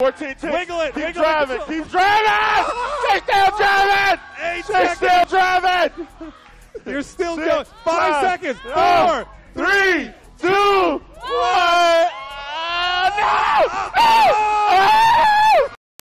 14 ticks. Wiggle it, Keep wiggle it. driving. Keep driving. Take still driving. Eight Stay still driving. You're still Six, going. Five five, seconds. four, Four. Three, two, one. Ah, no! No!